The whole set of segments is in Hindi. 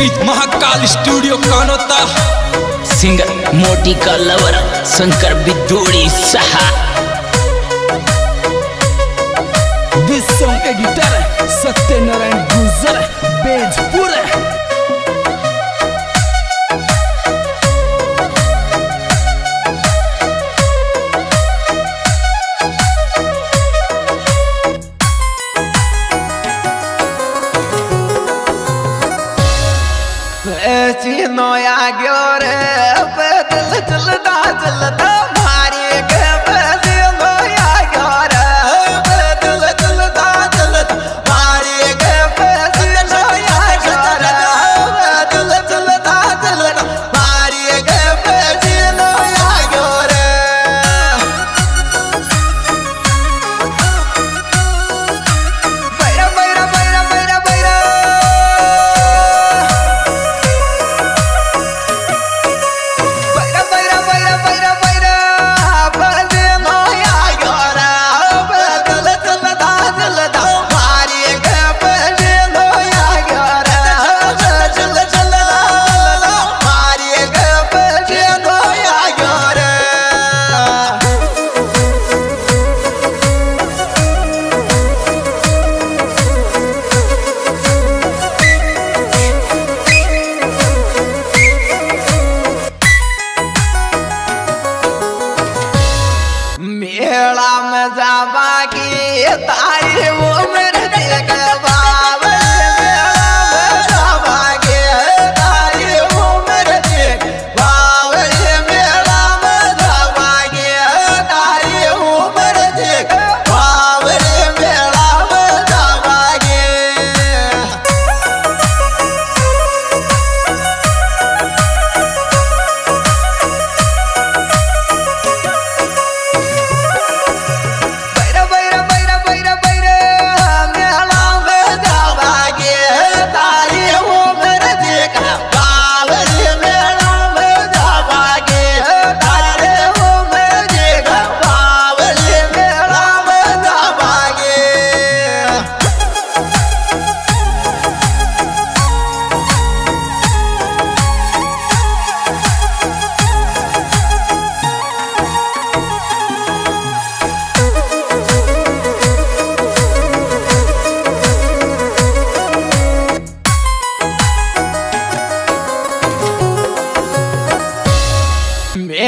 बीच महाकाल स्टूडियो कानोता सिंगर मोटी का लवर शंकर बिदोड़ी सहा दिस सॉन्ग एडिटर सत्यनारायण गुजर बेजपुर Allah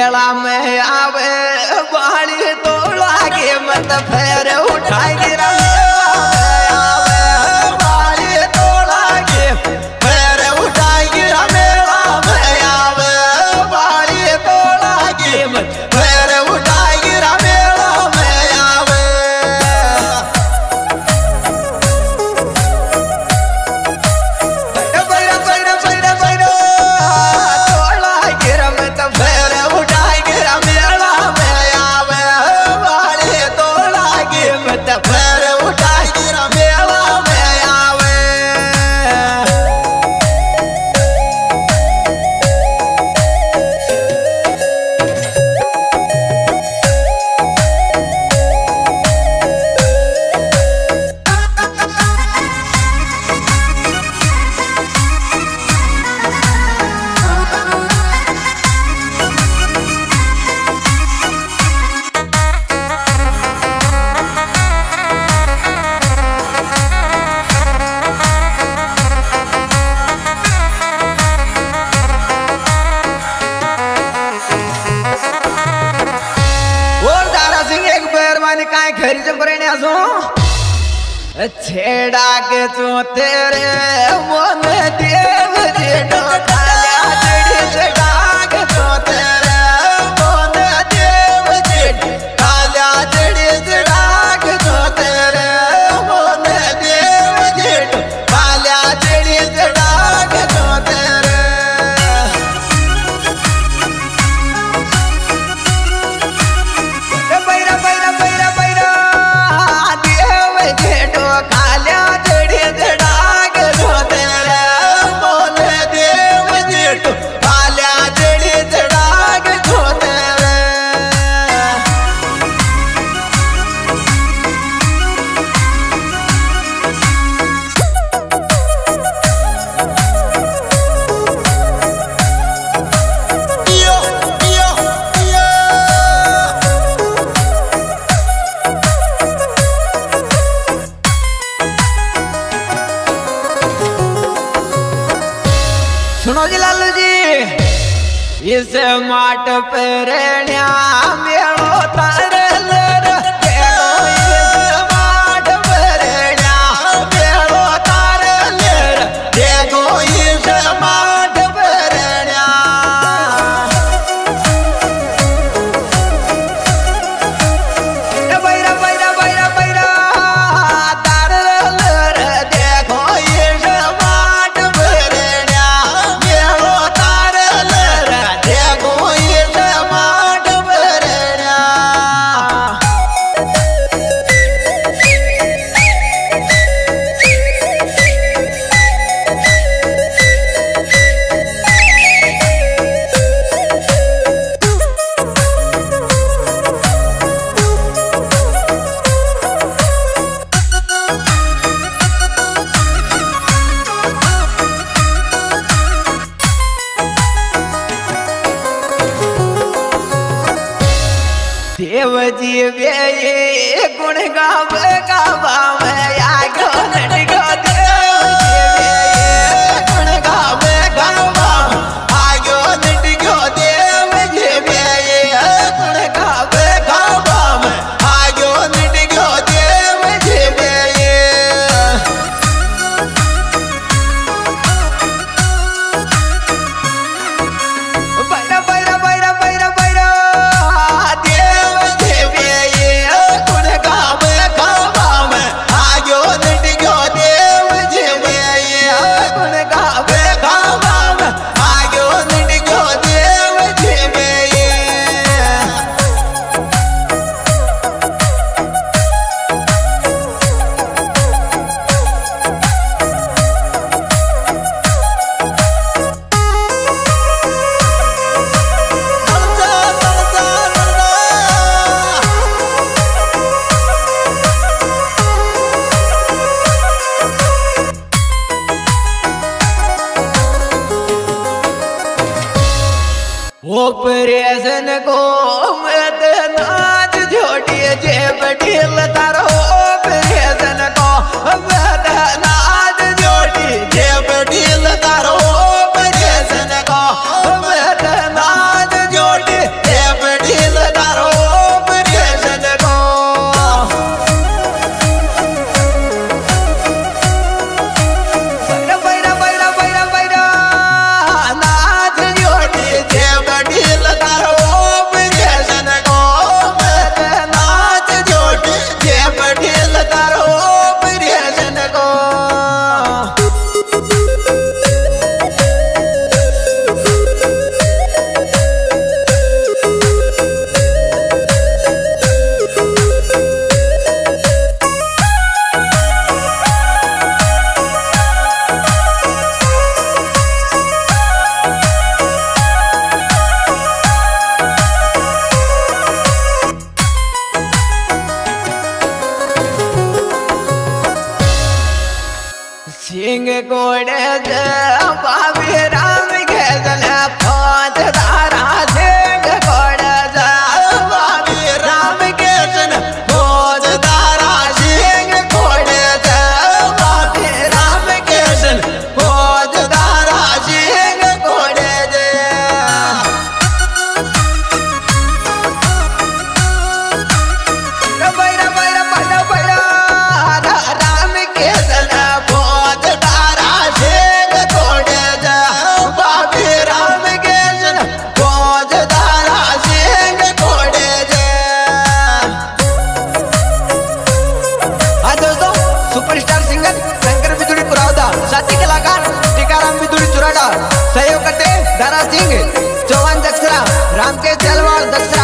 मेला में आवे बाड़ी तो लागे मत फेर उठाएगी ने काय घर जम करे ने आसो छेड़ा के तो तेरे मन देव जे डोटा ले चढ़ी चढ़ा के तो तेरे। सुनो जी लालू जी। इस माट पर मेड़ो तारे जीवे गुण गावे गावा मैं आगो लटके ऑपरेशन को मत नाच जोड़िए जे बटी लता रो ऑपरेशन को सिंह कोड़े से बाबी राम के जल पाँच तारा से। Когда